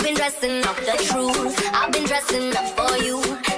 You've been dressing up the truth. I've been dressing up for you.